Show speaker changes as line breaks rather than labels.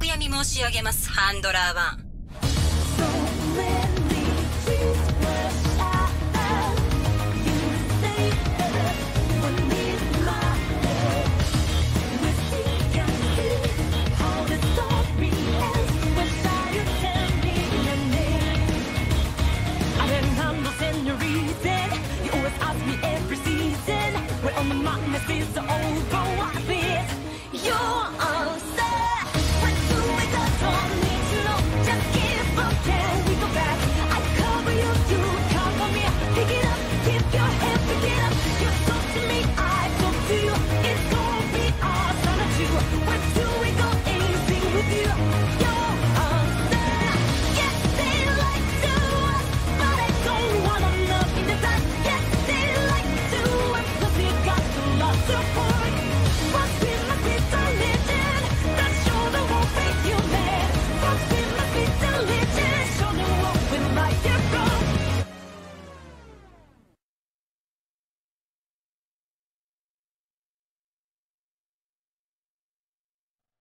悔やみ申し上げます。ハンドラー1
You always ask me you,